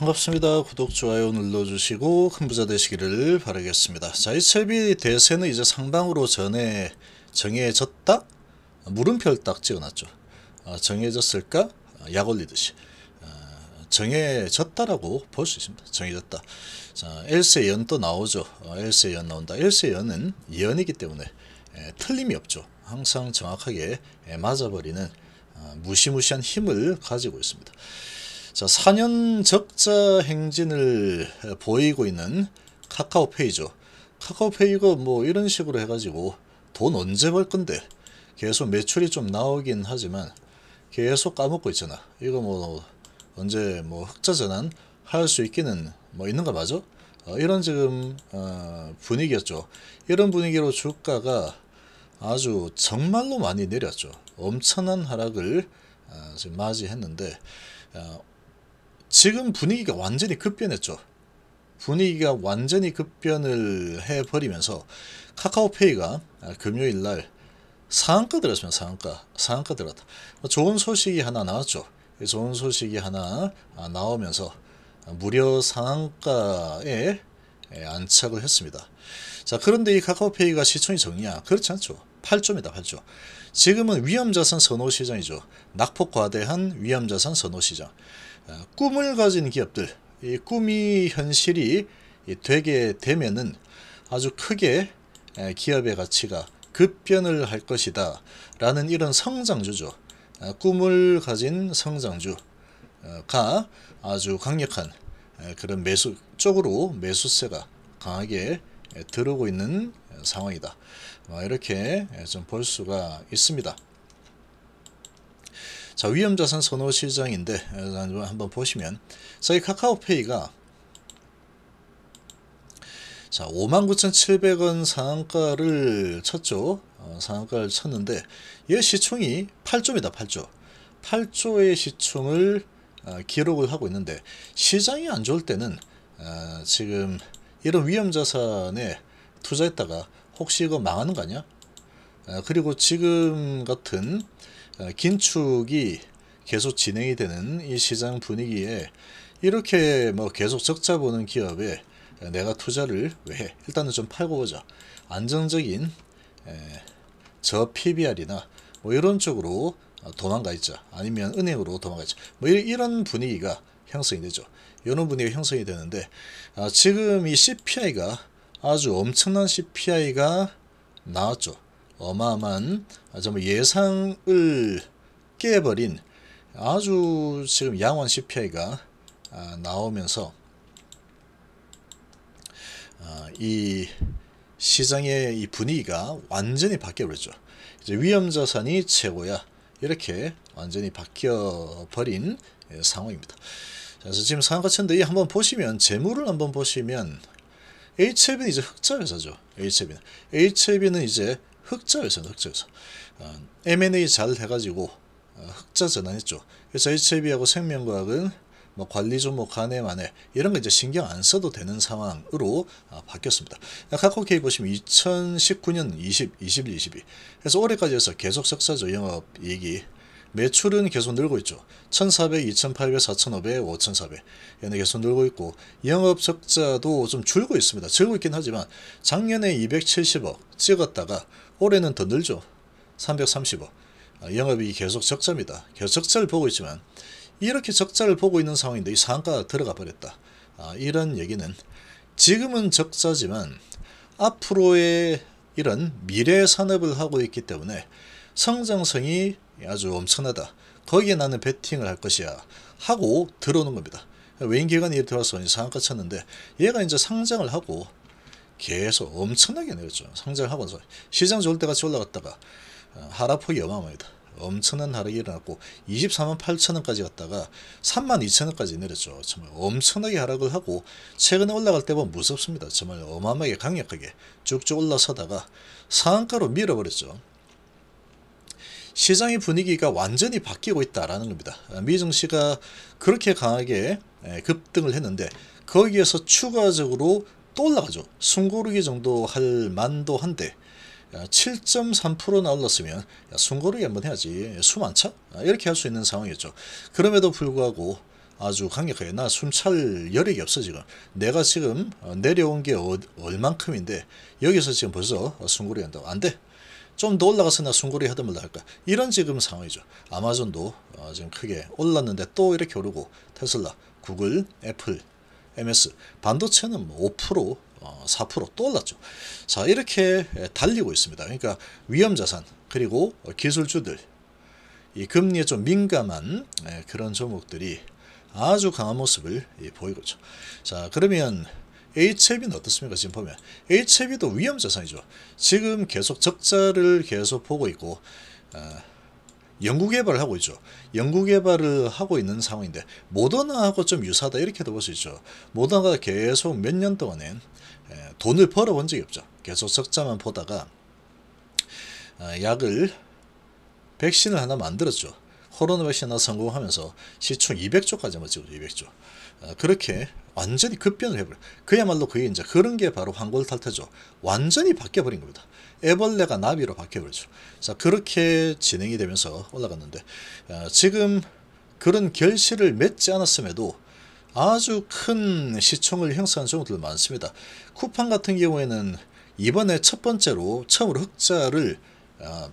반갑습니다. 구독, 좋아요 눌러주시고 큰 부자 되시기를 바라겠습니다. 자, 이 채비 대세는 이제 상방으로 전에 정해졌다? 물음표를 딱 찍어놨죠. 아, 정해졌을까? 아, 약 올리듯이. 아, 정해졌다라고 볼 수 있습니다. 정해졌다. 자, 엘세 연또 나오죠. 어, 엘세 연 나온다. 엘세 연은 연이기 때문에 에, 틀림이 없죠. 항상 정확하게 에, 맞아버리는 아, 무시무시한 힘을 가지고 있습니다. 자, 4년 적자 행진을 보이고 있는 카카오페이죠. 카카오페이가 뭐 이런 식으로 해가지고 돈 언제 벌 건데 계속 매출이 좀 나오긴 하지만 계속 까먹고 있잖아. 이거 뭐 언제 뭐 흑자 전환 할 수 있기는 뭐 있는가 맞아? 어, 이런 지금 어, 분위기였죠. 이런 분위기로 주가가 아주 정말로 많이 내렸죠. 엄청난 하락을 어, 지금 맞이했는데 어, 지금 분위기가 완전히 급변했죠. 분위기가 완전히 급변을 해버리면서 카카오페이가 금요일 날 상한가 들었습니다. 상한가. 상한가 들었다. 좋은 소식이 하나 나왔죠. 좋은 소식이 하나 나오면서 무려 상한가에 안착을 했습니다. 자, 그런데 이 카카오페이가 시총이 적냐? 그렇지 않죠. 8조입니다. 8조. 지금은 위험자산 선호 시장이죠. 낙폭 과대한 위험자산 선호 시장. 꿈을 가진 기업들, 이 꿈이 현실이 되게 되면은 아주 크게 기업의 가치가 급변을 할 것이다. 라는 이런 성장주죠. 꿈을 가진 성장주가 아주 강력한 그런 매수 쪽으로 매수세가 강하게 들어오고 있는 상황이다. 이렇게 좀 볼 수가 있습니다. 자, 위험자산 선호 시장인데 한번 보시면 저희 카카오페이가 자, 59,700원 상한가를 쳤죠. 어, 상한가를 쳤는데 얘 시총이 8조입니다. 8조. 8조의 시총을 어, 기록을 하고 있는데 시장이 안 좋을 때는 어, 지금 이런 위험자산에 투자했다가 혹시 이거 망하는 거 아니야? 어, 그리고 지금 같은 어, 긴축이 계속 진행이 되는 이 시장 분위기에 이렇게 뭐 계속 적자 보는 기업에 내가 투자를 왜 해? 일단은 좀 팔고 보자. 안정적인 저 PBR이나 뭐 이런 쪽으로 도망가 있자. 아니면 은행으로 도망가 있자. 뭐 이런 분위기가 형성이 되죠. 이런 분위기가 형성이 되는데 아, 지금 이 CPI가 아주 엄청난 CPI가 나왔죠. 어마어마한 정말 예상을 깨버린 아주 지금 양원 CPI가 아, 나오면서 아, 이 시장의 이 분위기가 완전히 바뀌어버렸죠. 이제 위험자산이 최고야. 이렇게 완전히 바뀌어버린 예, 상황입니다. 그래서 지금 상한가 쳤는데 한번 보시면 재물을 한번 보시면 HLB는 이제 흑자 회사죠. HLB는 HLB는 이제 흑자 회사는 흑자 회사. 어, M&A 잘 해가지고 어, 흑자 전환했죠. 그래서 HLB하고 생명과학은 뭐 관리 종목 간에 만에 이런 거 이제 신경 안 써도 되는 상황으로 아, 바뀌었습니다. 카카오케이 보시면 2019년 20, 21, 22 그래서 올해까지 해서 계속 적자죠 영업 이익이 매출은 계속 늘고 있죠. 1,400, 2,800, 4,500, 5,400 얘는 계속 늘고 있고 영업 적자도 좀 줄고 있습니다. 줄고 있긴 하지만 작년에 270억 찍었다가 올해는 더 늘죠. 330억 아, 영업이 계속 적자입니다. 계속 적자를 보고 있지만 이렇게 적자를 보고 있는 상황인데 이 상한가가 들어가 버렸다. 아, 이런 얘기는 지금은 적자지만 앞으로의 이런 미래 산업을 하고 있기 때문에 성장성이 아주 엄청나다. 거기에 나는 베팅을 할 것이야. 하고 들어오는 겁니다. 외인 기관이 들어와서 상한가 쳤는데 얘가 이제 상장을 하고 계속 엄청나게 내렸죠. 상장을 하고 시장 좋을 때 같이 올라갔다가 어, 하락폭이 어마어마합니다. 엄청난 하락이 일어났고 24만 8천 원까지 갔다가 3만 2천 원까지 내렸죠. 정말 엄청나게 하락을 하고 최근에 올라갈 때 보면 무섭습니다. 정말 어마어마하게 강력하게 쭉쭉 올라서다가 상한가로 밀어버렸죠. 시장의 분위기가 완전히 바뀌고 있다라는 겁니다. 미 증시가 그렇게 강하게 급등을 했는데 거기에서 추가적으로 또 올라가죠. 숨고르기 정도 할 만도 한데 7.3%나 올랐으면 숨고르기 한번 해야지 수많차 이렇게 할 수 있는 상황이었죠. 그럼에도 불구하고 아주 강력하게 나 숨 찰 여력이 없어 지금 내가 지금 어, 내려온 게 어, 얼만큼인데 여기서 지금 벌써 숨고리 한다고 안돼 좀 더 올라가서 나 숨고리 하다말다 할까 이런 지금 상황이죠 아마존도 어, 지금 크게 올랐는데 또 이렇게 오르고 테슬라 구글 애플 MS 반도체는 뭐 5% 어, 4%또 올랐죠. 자 이렇게 달리고 있습니다. 그러니까 위험 자산 그리고 기술주들 이 금리에 좀 민감한 그런 종목들이 아주 강한 모습을 보이고 있죠. 자 그러면 HLB는 어떻습니까? 지금 보면 HLB도 위험 자산이죠. 지금 계속 적자를 계속 보고 있고 어, 연구 개발을 하고 있죠. 연구 개발을 하고 있는 상황인데 모더나하고 좀 유사하다 이렇게도 볼 수 있죠. 모더나가 계속 몇 년 동안에 돈을 벌어본 적이 없죠. 계속 적자만 보다가 어, 약을 백신을 하나 만들었죠. 코로나 백신 하나 성공하면서 시총 200조까지 맞죠. 200조. 어, 그렇게 완전히 급변을 해버려. 그야말로 그게 이제 그런 게 바로 황골탈퇴죠. 완전히 바뀌어버린 겁니다. 애벌레가 나비로 바뀌어버리죠. 자, 그렇게 진행이 되면서 올라갔는데, 어, 지금 그런 결실을 맺지 않았음에도 아주 큰 시총을 형성한 종목들 많습니다. 쿠팡 같은 경우에는 이번에 첫 번째로 처음으로 흑자를 어,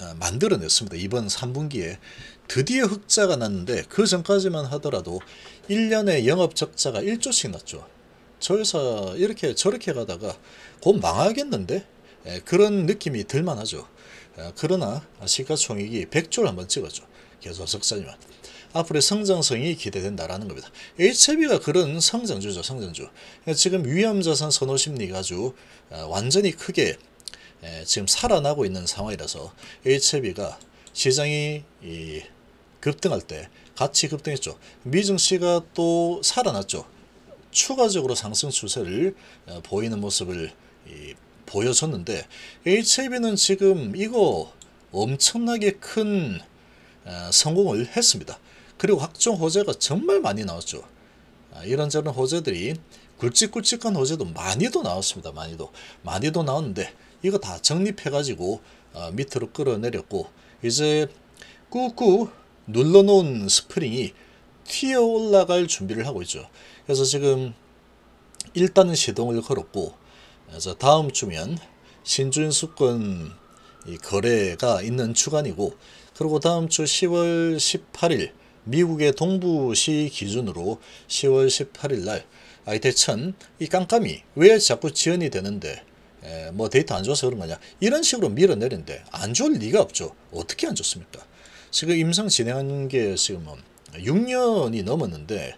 어, 만들어냈습니다. 이번 3분기에 드디어 흑자가 났는데 그 전까지만 하더라도 1년에 영업 적자가 1조씩 났죠. 저 회사 이렇게 저렇게 가다가 곧 망하겠는데 예, 그런 느낌이 들만하죠. 예, 그러나 시가총액이 100조를 한번 찍었죠. 계속 적자지만 앞으로의 성장성이 기대된다라는 겁니다. HLB가 그런 성장주죠, 성장주. 그러니까 지금 위험자산 선호 심리가 아주 어, 완전히 크게 예, 지금 살아나고 있는 상황이라서 HLB가 시장이 급등할 때 같이 급등했죠. 미증시가 또 살아났죠. 추가적으로 상승 추세를 어, 보이는 모습을 보여줬는데 HLB는 지금 이거 엄청나게 큰 어, 성공을 했습니다. 그리고 각종 호재가 정말 많이 나왔죠. 아, 이런저런 호재들이 굵직굵직한 호재도 많이도 나왔습니다. 많이도 많이도 나왔는데 이거 다 정립해가지고 어, 밑으로 끌어내렸고 이제 꾹꾹 눌러놓은 스프링이 튀어 올라갈 준비를 하고 있죠. 그래서 지금 일단은 시동을 걸었고 그래서 다음 주면 신주인수권 거래가 있는 주간이고 그리고 다음 주 10월 18일 미국의 동부시 기준으로 10월 18일 날 아이대천 이 깜깜이 왜 자꾸 지연이 되는데 에, 뭐 데이터 안 좋아서 그런 거냐 이런 식으로 밀어내는데 안 좋을 리가 없죠. 어떻게 안 좋습니까 지금 임상 진행한 게 지금 6년이 뭐 넘었는데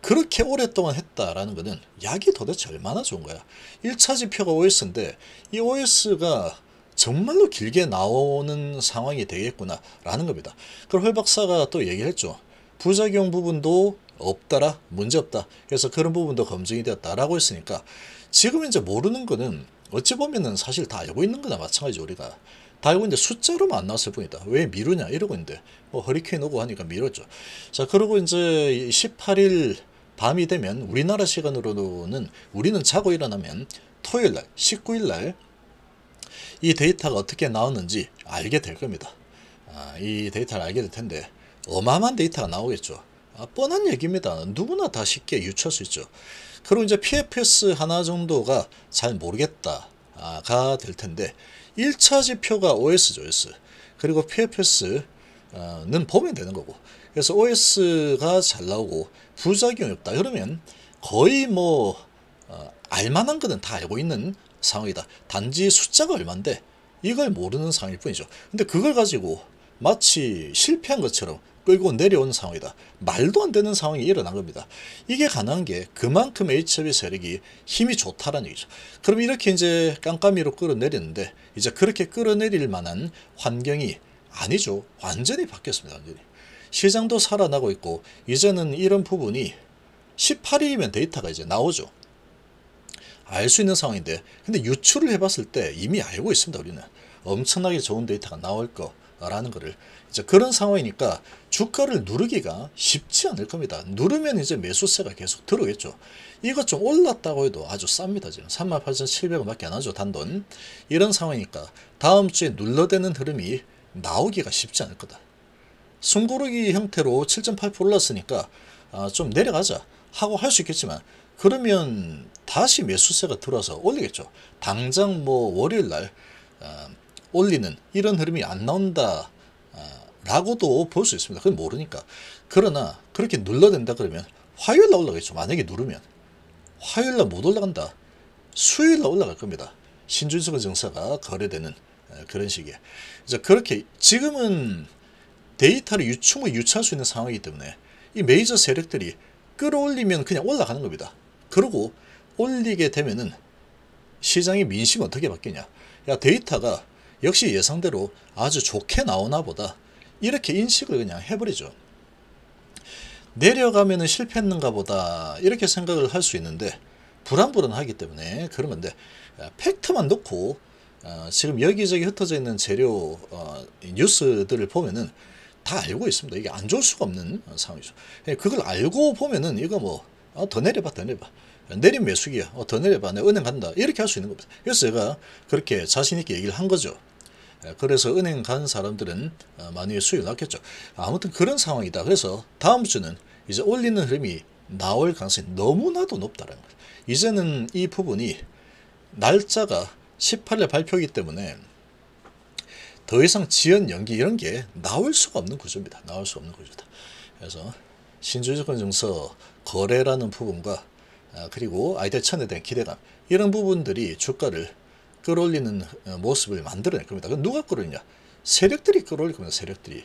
그렇게 오랫동안 했다라는 것은 약이 도대체 얼마나 좋은 거야 1차 지표가 OS인데 이 OS가 정말로 길게 나오는 상황이 되겠구나 라는 겁니다. 그럼 헐 박사가 또 얘기했죠. 부작용 부분도 없다라 문제없다. 그래서 그런 부분도 검증이 되었다라고 했으니까 지금 이제 모르는 거는 어찌 보면은 사실 다 알고 있는 거나 마찬가지 우리가 다 알고 있는데 숫자로만 안 나왔을 뿐이다. 왜 미루냐 이러고 있는데 뭐 허리케인 오고 하니까 미뤘죠. 자 그리고 이제 18일 밤이 되면 우리나라 시간으로는 우리는 자고 일어나면 토요일 날 19일 날 이 데이터가 어떻게 나왔는지 알게 될 겁니다. 아, 이 데이터를 알게 될 텐데 어마어마한 데이터가 나오겠죠. 아, 뻔한 얘기입니다. 누구나 다 쉽게 유추할 수 있죠. 그리고 이제 PFS 하나 정도가 잘 모르겠다가 될 텐데 1차 지표가 OS죠, OS. 그리고 PFS는 보면 되는 거고. 그래서 OS가 잘 나오고 부작용이 없다. 그러면 거의 뭐 어, 알만한 거는 다 알고 있는 상황이다. 단지 숫자가 얼만데 이걸 모르는 상황일 뿐이죠. 근데 그걸 가지고 마치 실패한 것처럼 끌고 내려온 상황이다. 말도 안 되는 상황이 일어난 겁니다. 이게 가능한 게 그만큼 HB 세력이 힘이 좋다는 얘기죠. 그럼 이렇게 이제 깜깜이로 끌어내렸는데 이제 그렇게 끌어내릴 만한 환경이 아니죠. 완전히 바뀌었습니다. 완전히. 시장도 살아나고 있고 이제는 이런 부분이 18일이면 데이터가 이제 나오죠. 알 수 있는 상황인데 근데 유출을 해봤을 때 이미 알고 있습니다 우리는 엄청나게 좋은 데이터가 나올 거라는 거를 이제 그런 상황이니까 주가를 누르기가 쉽지 않을 겁니다 누르면 이제 매수세가 계속 들어오겠죠 이것 좀 올랐다고 해도 아주 쌉니다 지금 38,700원 밖에 안 하죠 단돈 이런 상황이니까 다음 주에 눌러대는 흐름이 나오기가 쉽지 않을 거다 숨고르기 형태로 7.8% 올랐으니까 아, 좀 내려가자 하고 할 수 있겠지만 그러면 다시 매수세가 들어와서 올리겠죠. 당장 뭐 월요일 날 아, 올리는 이런 흐름이 안 나온다. 아, 라고도 볼 수 있습니다. 그건 모르니까. 그러나 그렇게 눌러댄다 그러면 화요일 날 올라가겠죠. 만약에 누르면 화요일 날 못 올라간다. 수요일 날 올라갈 겁니다. 신준수건 증사가 거래되는 에, 그런 식이에요. 그래서 그렇게 지금은 데이터를 유- 충분히 유추할 수 있는 상황이기 때문에 이 메이저 세력들이 끌어올리면 그냥 올라가는 겁니다. 그리고 올리게 되면은 시장의 민심은 어떻게 바뀌냐? 야 데이터가 역시 예상대로 아주 좋게 나오나 보다 이렇게 인식을 그냥 해버리죠. 내려가면은 실패했는가 보다 이렇게 생각을 할 수 있는데 불안불안하기 때문에 그런 건데 아, 팩트만 놓고 어, 지금 여기저기 흩어져 있는 재료 어, 이 뉴스들을 보면은 다 알고 있습니다. 이게 안 좋을 수가 없는 어, 상황이죠. 예, 그걸 알고 보면은 이거 뭐더 내려봐 더 내려봐 내린 매수기야 어, 더 내려봐 내 은행 간다 이렇게 할 수 있는 겁니다. 그래서 제가 그렇게 자신 있게 얘기를 한 거죠. 예, 그래서 은행 간 사람들은 어, 많이 수익을 났겠죠. 아무튼 그런 상황이다. 그래서 다음 주는 이제 올리는 흐름이 나올 가능성이 너무나도 높다는 거예요. 이제는 이 부분이 날짜가 18일 발표이기 때문에 더 이상 지연 연기 이런 게 나올 수가 없는 구조입니다. 나올 수 없는 구조다. 그래서 신주주권 증서 거래라는 부분과 아, 그리고 아이들 천에 대한 기대감 이런 부분들이 주가를 끌어올리는 어, 모습을 만들어낼 겁니다. 그럼 누가 끌어올리냐? 세력들이 끌어올릴 겁니다. 세력들이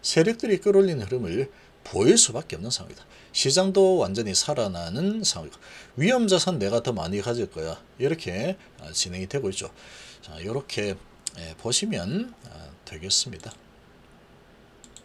세력들이 끌어올리는 흐름을 보일 수밖에 없는 상황이다. 시장도 완전히 살아나는 상황이고 위험 자산 내가 더 많이 가질 거야 이렇게 아, 진행이 되고 있죠. 자 이렇게 보시면 아, 되겠습니다.